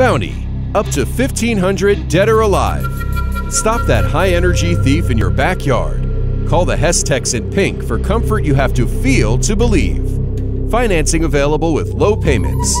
Bounty, up to 1500 dead or alive. Stop that high energy thief in your backyard. Call the Hestex in pink for comfort you have to feel to believe. Financing available with low payments.